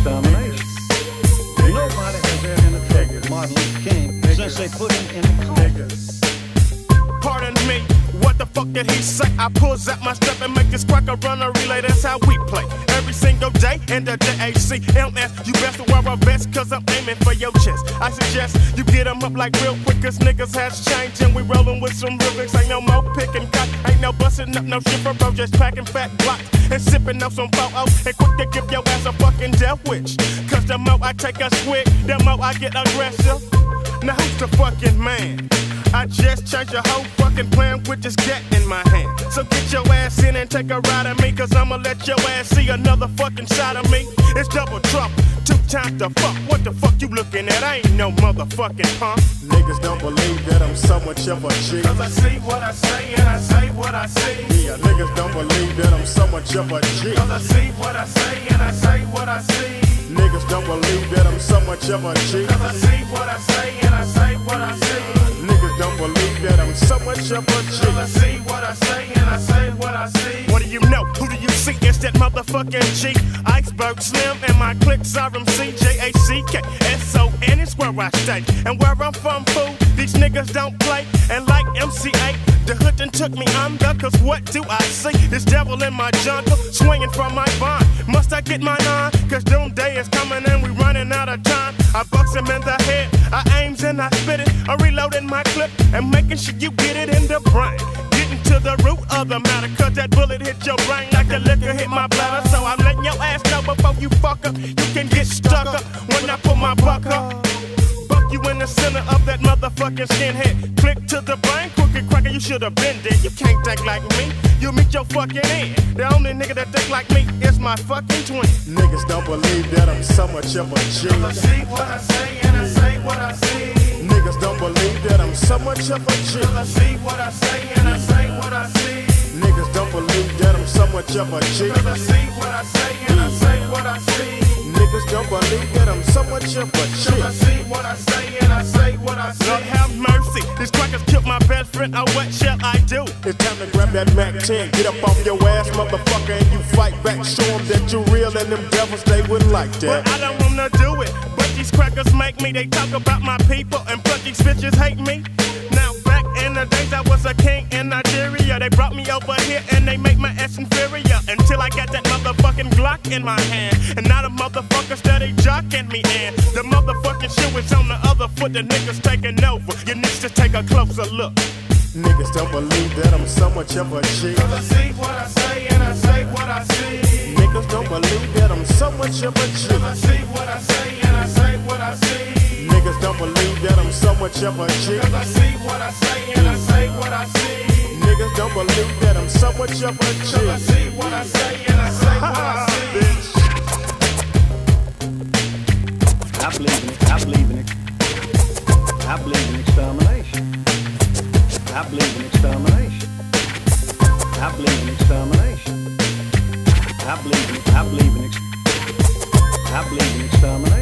extermination. Nobody has ever interfered with Martin Luther King since they put him in the car. Pardon the he say? I pulls out my step and make this cracker run a relay. That's how we play. Every single day in the JAC MS. You best wear a vest, cause I'm aiming for your chest. I suggest you get 'em up like real quick, cause niggas has changed. And we rollin' with some real Ain't no more picking cut, ain't no bustin' up no shit for bro, just packing fat blocks and sipping up some photos. And quick to give your ass a fucking death wish. Cause the more I take a swig, the more I get aggressive. Now who's the fucking man? I just changed your whole fucking plan with this gat in my hand. So get your ass in and take a ride at me, cause I'ma let your ass see another fucking side of me. It's double trouble, two times the fuck. What the fuck you looking at? I ain't no motherfucking punk. Niggas don't believe that I'm so much of a G. Cause I see what I say and I say what I see. Yeah, niggas don't believe that I'm so much of a G. Cause I see what I say and I say what I see. Niggas don't believe that I'm so much of a G. Cause I see what I say and I say what I see. Don't believe that I'm so much of a I see what I say and I say what I see. What do you know? Who do you see? It's that motherfucking G. Iceberg Slim and my clicks are MC J-A-C-K-S-O-N is where I stay. And where I'm from, fool, these niggas don't play. And like MCA, the hood done took me under. Cause what do I see? This devil in my jungle, swinging from my vine. Must I get mine on? Cause doomsday is coming and we running out of time. I box him in the head, I'm reloading my clip and making sure you get it in the brain. Getting to the root of the matter, cause that bullet hit your brain like the liquor hit my bladder. So I'm letting your ass know before you fuck up. You can get stuck up when I put my buck up. Buck you in the center of that motherfucking skinhead. Click to the brain, crooked cracker, you should have been dead. You can't think like me, you meet your fucking end. The only nigga that think like me is my fucking twin. Niggas don't believe that I'm so much of a G. I see what I say and I say what I see. Niggas don't believe that I'm so much of a G. I see what I say and I say what I see. Niggas don't believe that I'm so much of a G. I see what I say and I say what I see. Niggas don't believe that I'm so much of a I G. see what I say and I say what I see. Lord have mercy, these crackers killed my best friend. Oh, what shall I do? It's time to grab that Mac 10, get up off your ass, motherfucker, and you fight back. Show 'em that you're real and them devils, they wouldn't like that. But that. I don't wanna do it. But these crackers make me. They talk about my people, and but these bitches hate me. Now back in the days I was a king in Nigeria. They brought me over here and they make my ass inferior until I got that motherfucking Glock in my hand. And now the motherfuckers steady jocking me in. The motherfucking shoe is on the other foot. The niggas taking over. You need to take a closer look. Niggas don't believe that I'm so much of a G. I see what I say and I say what I see. Niggas don't believe that I'm so much of a G. see what I say and I much of a G. Cause I see what I say and I say what I see. Niggas don't believe that I'm so much of a G. Cause I see what I say and I say what I see. Bitch. I believe in it. I believe in it. I believe in extermination. I believe in extermination. I believe in extermination. I believe in I believe in I believe in extermination.